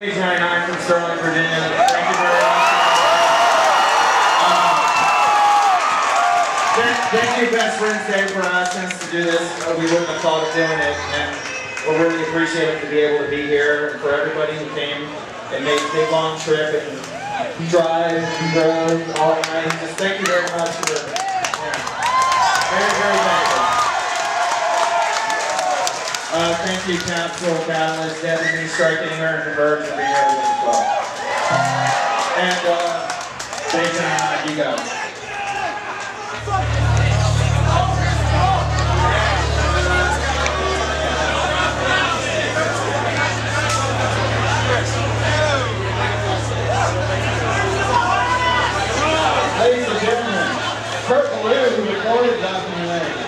Page 99 from Sterling, Virginia. Thank you very much. Um, thank, you, Best Friends for asking us to do this. Uh, we wouldn't have thought of doing it, and we're really appreciative to be able to be here. And for everybody who came and made a big long trip and drive and drove all night, just thank you very much for yeah. very, very thankful. Uh, thank you, Capsule, Catalyst, Dead To Me, Strike Anywhere, and Converge for being here as well. And, uh, stay tuned, you go. Ladies and gentlemen, Kurt Ballou, who recorded.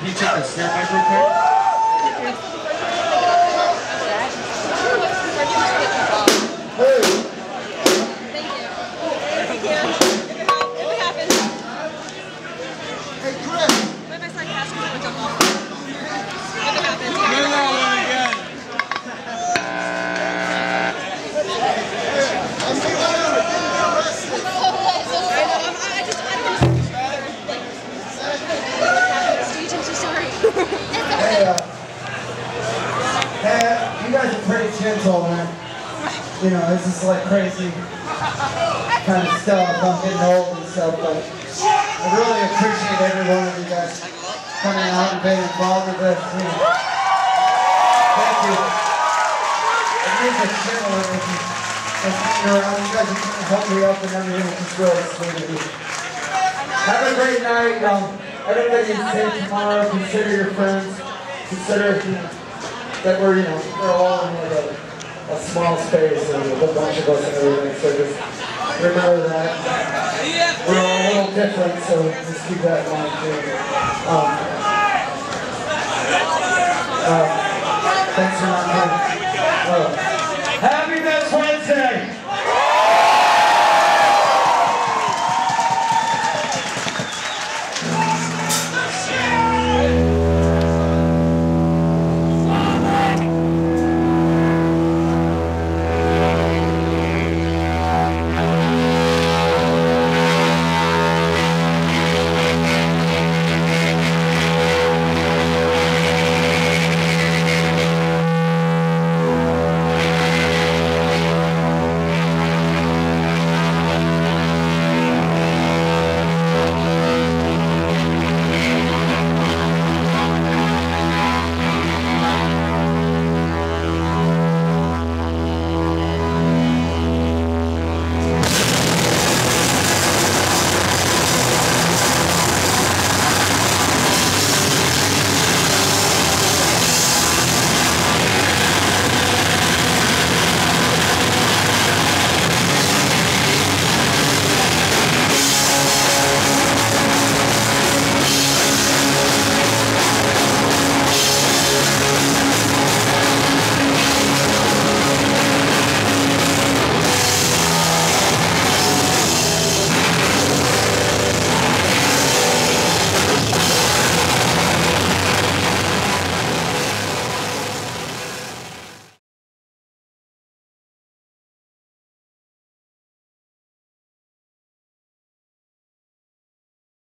Can you check the snare mic real quick? Pretty man. You know, this is like crazy kind of stuff. I'm getting old and stuff, but I really appreciate every one of you guys coming out and being involved with this. You know. Thank you. It means a shit when you and being around. You guys are help me up and everything, which is really sweet of you. Have a great night. Um, everybody say tomorrow, consider your friends. Consider you know, that we're, you know, we're all in together. a small space and a whole bunch of us and everything, so just remember that. We're all a little different, so just keep that in mind too. Um, uh, thanks for not coming. Uh,